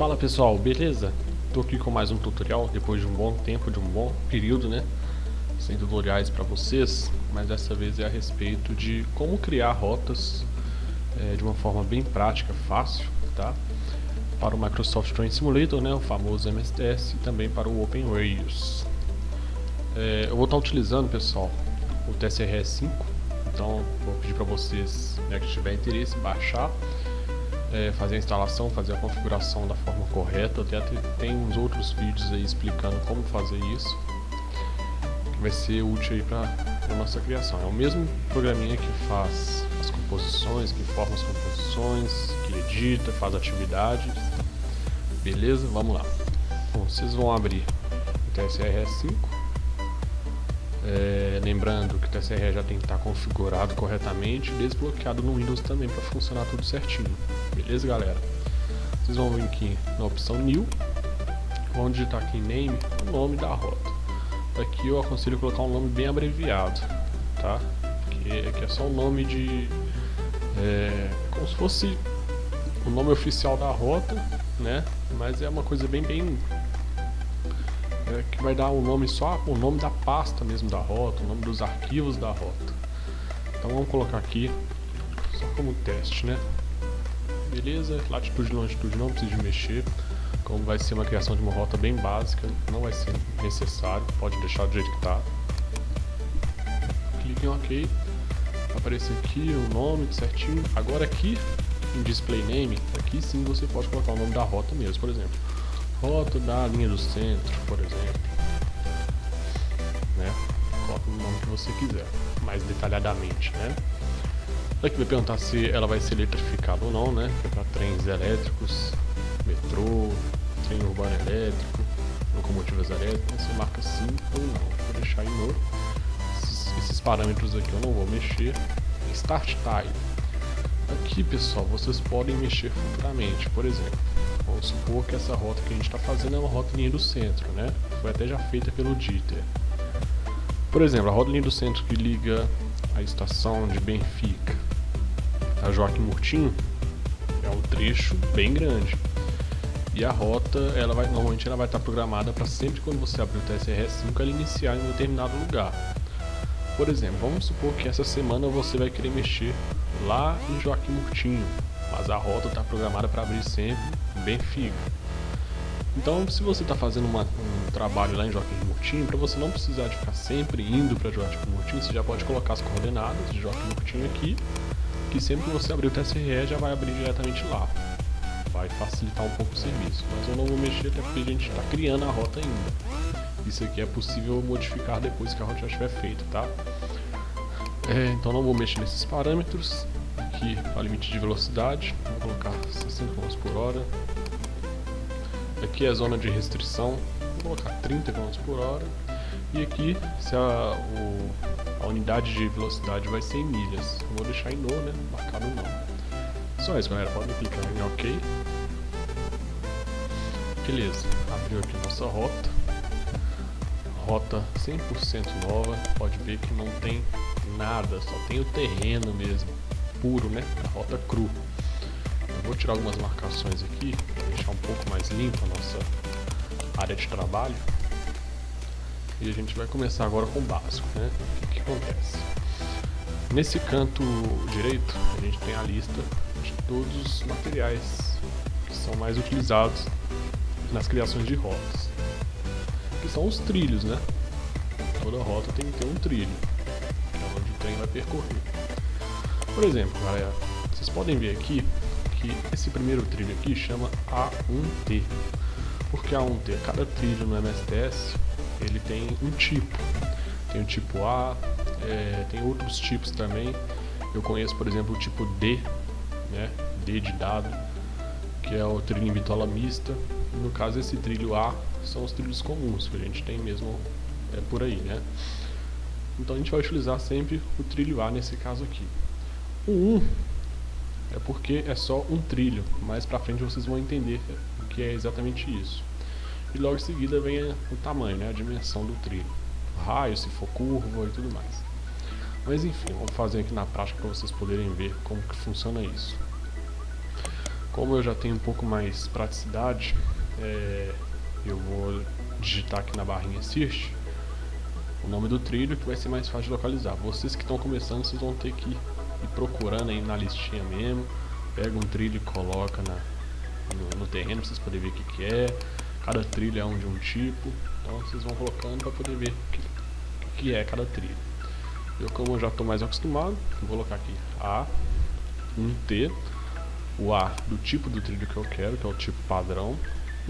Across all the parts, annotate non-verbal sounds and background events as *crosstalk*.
Fala pessoal, beleza? Estou aqui com mais um tutorial depois de um bom tempo, de um bom período, né? Sem tutoriais para vocês, mas dessa vez é a respeito de como criar rotas é, de uma forma bem prática, fácil, tá? Para o Microsoft Train Simulator, né? O famoso MSTS e também para o Open Rails. É, eu vou estar utilizando, pessoal, o TSRS 5, então vou pedir para vocês, né, que tiver interesse, baixar é, fazer a instalação, fazer a configuração da forma correta. Até tem uns outros vídeos aí explicando como fazer isso, vai ser útil aí para a nossa criação. É o mesmo programinha que faz as composições, que forma as composições, que edita, faz atividades. Beleza? Vamos lá. Bom, vocês vão abrir o TSRS5. É, lembrando que o TSR já tem que estar configurado corretamente e desbloqueado no Windows também para funcionar tudo certinho. Beleza, galera? Vocês vão vir aqui na opção New, vão digitar aqui Name, o nome da rota. Aqui eu aconselho colocar um nome bem abreviado, tá? Que é só o nome de... É, como se fosse o nome oficial da rota, né? Mas é uma coisa bem, bem é, que vai dar o nome só o nome da pasta mesmo da rota, o nome dos arquivos da rota. Então vamos colocar aqui só como teste, né? Beleza, latitude e longitude não precisa mexer. Como vai ser uma criação de uma rota bem básica, não vai ser necessário, pode deixar do jeito que está. Clique em OK. Vai aparecer aqui o nome certinho. Agora aqui em display name, aqui sim você pode colocar o nome da rota mesmo, por exemplo. Rota da linha do centro, por exemplo. Né? Coloca o nome que você quiser, mais detalhadamente, né? Aqui vai perguntar se ela vai ser eletrificada ou não, né? É para trens elétricos, metrô, trem urbano elétrico, locomotivas elétricas, você marca sim ou não. Vou deixar em no. Esses, esses parâmetros aqui eu não vou mexer. Start Time. Aqui, pessoal, vocês podem mexer futuramente. Por exemplo, vamos supor que essa rota que a gente está fazendo é uma rota linha do centro, né? Foi até já feita pelo Dieter. Por exemplo, a rota linha do centro que liga a estação de Benfica a Joaquim Murtinho é um trecho bem grande. E a rota, ela vai, normalmente ela vai estar programada para sempre quando você abrir o TSRS5 ela iniciar em um determinado lugar. Por exemplo, vamos supor que essa semana você vai querer mexer lá em Joaquim Murtinho, mas a rota está programada para abrir sempre em Benfica. Então, se você está fazendo uma, um trabalho lá em Joaquim Murtinho, para você não precisar de ficar sempre indo para Joaquim Murtinho, você já pode colocar as coordenadas de Joaquim Murtinho aqui que sempre que você abrir o TSRE já vai abrir diretamente lá. Vai facilitar um pouco o serviço, mas eu não vou mexer até porque a gente está criando a rota ainda. Isso aqui é possível modificar depois que a rota já estiver feita, tá? É, então não vou mexer nesses parâmetros. Aqui o limite de velocidade, vou colocar 60 km por hora. Aqui é a zona de restrição, vou colocar 30 km por hora. E aqui, se a, o, a unidade de velocidade vai ser em milhas. Eu vou deixar em no, né? Marcado não. Só isso, galera. Podem clicar em OK. Beleza. Abriu aqui nossa rota. Rota 100% nova. Pode ver que não tem nada, só tem o terreno mesmo. Puro, né? A rota cru. Eu vou tirar algumas marcações aqui deixar um pouco mais limpa a nossa área de trabalho. E a gente vai começar agora com o básico, né? O que, que acontece? Nesse canto direito, a gente tem a lista de todos os materiais que são mais utilizados nas criações de rotas. Que são os trilhos, né? Toda rota tem que ter um trilho, que é onde o trem vai percorrer. Por exemplo, galera, vocês podem ver aqui que esse primeiro trilho aqui chama A1T. Por que A1T? Cada trilho no MSTS ele tem um tipo. Tem o tipo A, é, tem outros tipos também. Eu conheço, por exemplo, o tipo D, né? D de dado, que é o trilho em bitola mista. No caso, esse trilho A são os trilhos comuns que a gente tem mesmo é, por aí, né? Então a gente vai utilizar sempre o trilho A nesse caso aqui. O 1 é porque é só um trilho, mais pra frente vocês vão entender o que é exatamente isso e logo em seguida vem o tamanho, né, a dimensão do trilho, raio, se for curva e tudo mais. Mas enfim, vamos fazer aqui na prática para vocês poderem ver como que funciona isso. Como eu já tenho um pouco mais praticidade, é, eu vou digitar aqui na barrinha Search o nome do trilho que vai ser mais fácil de localizar. Vocês que estão começando, vocês vão ter que ir procurando aí na listinha mesmo. Pega um trilho e coloca na, no, no terreno pra vocês poderem ver o que, que é. Cada trilho é um de um tipo. Então vocês vão colocando para poder ver o que, que é cada trilho. Eu como eu já estou mais acostumado, vou colocar aqui A, um T, o A do tipo do trilho que eu quero, que é o tipo padrão,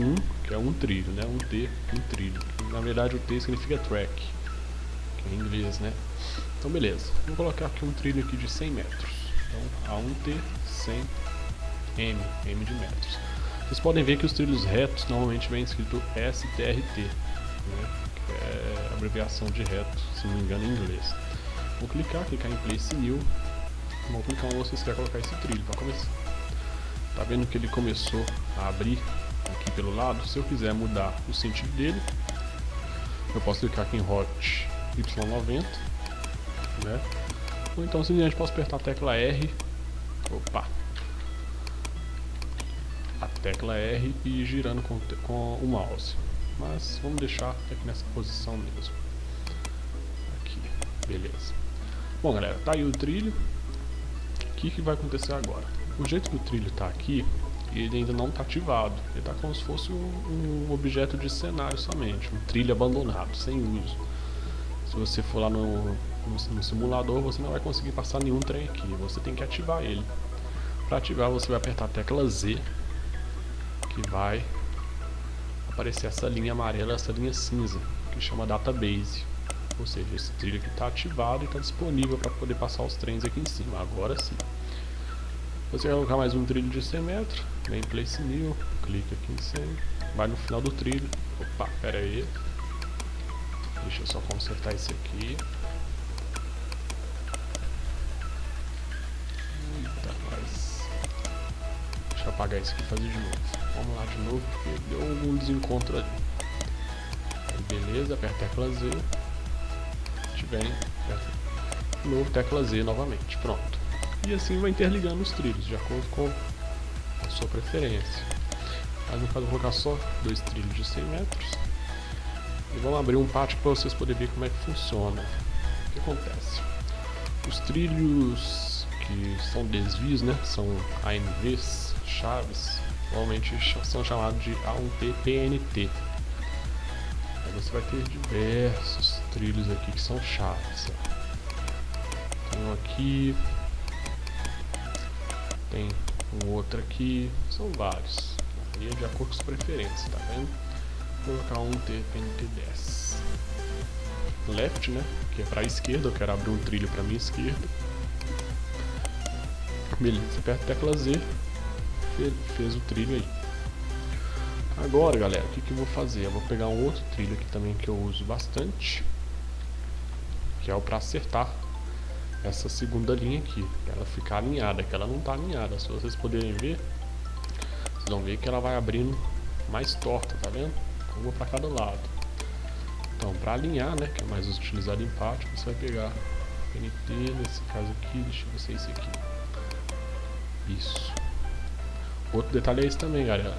um, que é um trilho, né? Um T, um trilho. Na verdade o T significa track, que é em inglês, né? Então beleza, vou colocar aqui um trilho aqui de 100 metros. Então A1T, 100 M, M de metros. Vocês podem ver que os trilhos retos normalmente vem escrito STRT, né? que é abreviação de reto, se não me engano em inglês. Vou clicar, clicar em Place New, vou clicar onde vocês querem colocar esse trilho para começar. Tá vendo que ele começou a abrir aqui pelo lado? Se eu quiser mudar o sentido dele, eu posso clicar aqui em Hot Y90, né? Ou então simplesmente posso apertar a tecla R, opa, a tecla R e ir girando com, com o mouse. Mas vamos deixar aqui nessa posição mesmo. Aqui, beleza. Bom galera, tá aí o trilho. O que, que vai acontecer agora? O jeito que o trilho tá aqui, ele ainda não está ativado. Ele está como se fosse um, um, objeto de cenário somente, um trilho abandonado, sem uso. Se você for lá no, no, no, simulador, você não vai conseguir passar nenhum trem aqui. Você tem que ativar ele. Para ativar, você vai apertar a tecla Z que vai aparecer essa linha amarela, essa linha cinza, que chama Database. Ou seja, esse trilho aqui está ativado e está disponível para poder passar os trens aqui em cima, agora sim. Você vai colocar mais um trilho de 100 metros, vem em Place New, clica aqui em 100, vai no final do trilho, opa, pera aí, deixa eu só consertar esse aqui. Eita, mas... Deixa eu apagar isso aqui e fazer de novo. Vamos lá de novo, porque deu algum desencontro ali. Aí beleza, aperta a tecla Z. Tiver, aperta de novo, tecla Z novamente. Pronto. E assim vai interligando os trilhos, de acordo com a sua preferência. Mas no caso vou colocar só dois trilhos de 100 metros. E vamos abrir um pátio para vocês poderem ver como é que funciona. O que acontece? Os trilhos que são desvios, né? São ANVs, chaves, normalmente são chamados de A1T PNT. Aí você vai ter diversos trilhos aqui que são chaves. Tem um aqui, tem um outro aqui, são vários. Aí é de acordo com as preferências, tá vendo? Colocar um T PNT 10. Left, né? Que é para a esquerda, eu quero abrir um trilho para minha esquerda. Beleza, aperta a tecla Z fez o trilho aí. Agora, galera, o que, que eu vou fazer? Eu vou pegar um outro trilho aqui também que eu uso bastante, que é o para acertar essa segunda linha aqui, ela ficar alinhada, que ela não está alinhada. Se vocês puderem ver, vocês vão ver que ela vai abrindo mais torta, tá vendo? Uma para cada lado. Então, para alinhar, né, que é mais utilizado em pátio, você vai pegar PNT, nesse caso aqui, deixa eu ver se é esse aqui. Isso. Outro detalhe é esse também, galera.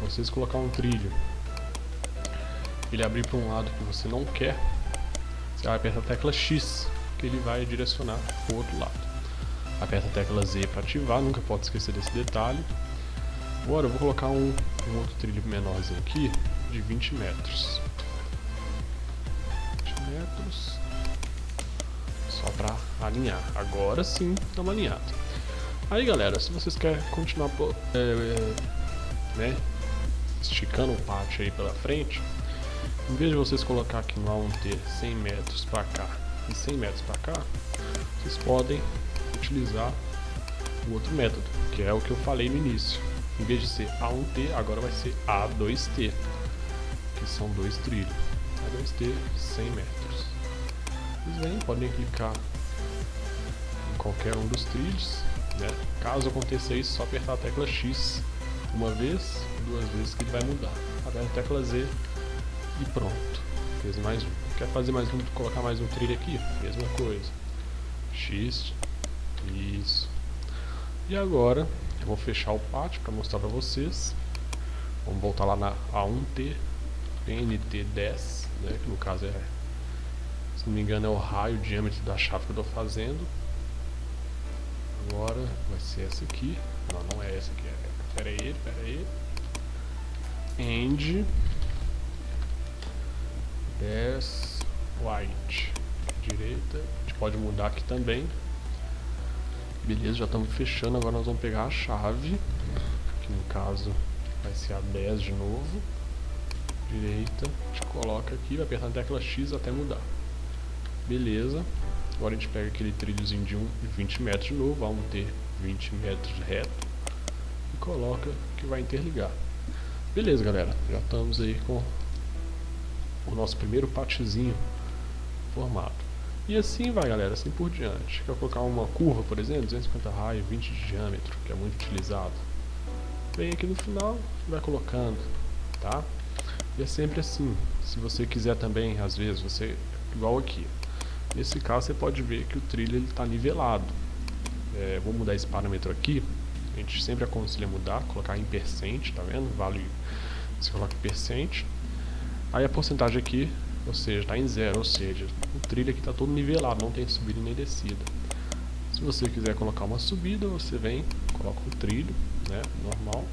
Vocês colocar um trilho, ele abrir para um lado que você não quer, você vai apertar a tecla X, que ele vai direcionar para o outro lado. Aperta a tecla Z para ativar, nunca pode esquecer desse detalhe. Agora eu vou colocar um, um outro trilho menorzinho aqui, de 20 metros. 20 metros. Só para alinhar. Agora sim estamos alinhados. Aí galera, se vocês querem continuar é, é, né, esticando o pátio aí pela frente, em vez de vocês colocar aqui no A1T 100 metros para cá e 100 metros para cá, vocês podem utilizar o outro método, que é o que eu falei no início. Em vez de ser A1T, agora vai ser A2T, que são dois trilhos. A2T 100 metros. Vocês vêm, podem clicar em qualquer um dos trilhos né? Caso aconteça isso, só apertar a tecla X uma vez, duas vezes que ele vai mudar. Aperta a tecla Z e pronto. Fez mais um. Quer fazer mais um, colocar mais um trilho aqui? Mesma coisa. X. Isso. E agora Eu vou fechar o pátio para mostrar para vocês. Vamos voltar lá na A1T NT10, né, que no caso é, se não me engano, é o raio, o diâmetro da chave que eu estou fazendo. Agora vai ser essa aqui. Não, não é essa aqui. É, pera aí, pera aí. End 10 white. Direita. A gente pode mudar aqui também. Beleza, já estamos fechando. Agora nós vamos pegar a chave. Que no caso vai ser a 10 de novo. Direita. A gente coloca aqui, vai apertar a tecla X até mudar. Beleza. Agora a gente pega aquele trilhozinho de, um, de 20 metros de novo, vamos ter 20 metros reto e coloca que vai interligar. Beleza, galera, já estamos aí com o nosso primeiro patizinho formado. E assim vai, galera, assim por diante. Quer colocar uma curva, por exemplo, 250 raio, 20 de diâmetro, que é muito utilizado. Vem aqui no final vai colocando, tá? E é sempre assim. Se você quiser também, às vezes, você igual aqui. Nesse caso você pode ver que o trilho está nivelado. É, vou mudar esse parâmetro aqui. A gente sempre aconselha mudar, colocar em percent, tá vendo? Vale, você coloca em percent. Aí a porcentagem aqui, ou seja, está em zero, ou seja, o trilho aqui está todo nivelado, não tem subida nem descida. Se você quiser colocar uma subida, você vem, coloca o trilho, né, normal.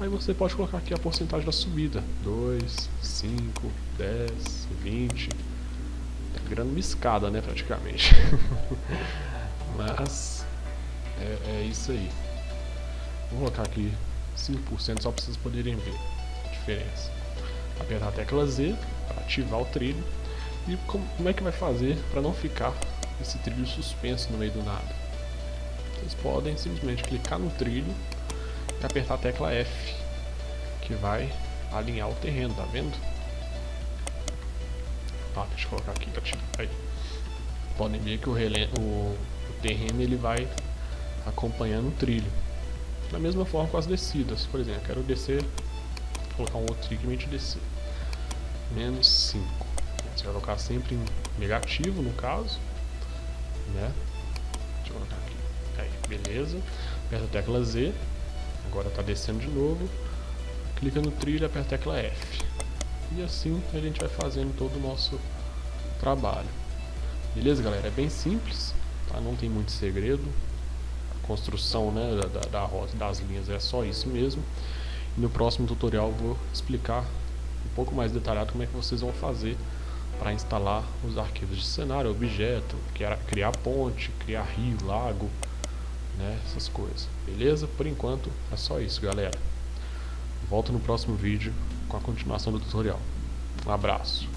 Aí você pode colocar aqui a porcentagem da subida, 2, 5, 10, 20, virando uma escada, né, praticamente. *laughs* Mas é, é, isso aí. Vou colocar aqui 5% só para vocês poderem ver a diferença. Apertar a tecla Z para ativar o trilho. E como, como é que vai fazer para não ficar esse trilho suspenso no meio do nada? Vocês podem simplesmente clicar no trilho e apertar a tecla F, que vai alinhar o terreno, tá vendo? Tá, deixa eu colocar aqui tipo, Aí. Podem ver que o, o, o terreno ele vai acompanhando o trilho. Da mesma forma com as descidas. Por exemplo, quero descer, colocar um outro trilho e descer. Menos 5. Você vai colocar sempre em negativo no caso. Né? Deixa eu colocar aqui. Aí, beleza. Aperta a tecla Z. Agora está descendo de novo. Clica no trilho e aperta a tecla F. E assim a gente vai fazendo todo o nosso trabalho. Beleza, galera? É bem simples, tá? não tem muito segredo. A construção né, da, da rota das linhas é só isso mesmo. E no próximo tutorial vou explicar um pouco mais detalhado como é que vocês vão fazer para instalar os arquivos de cenário, objeto, criar ponte, criar rio, lago, né, essas coisas. Beleza? Por enquanto é só isso, galera. Volto no próximo vídeo com a continuação do tutorial. Um abraço.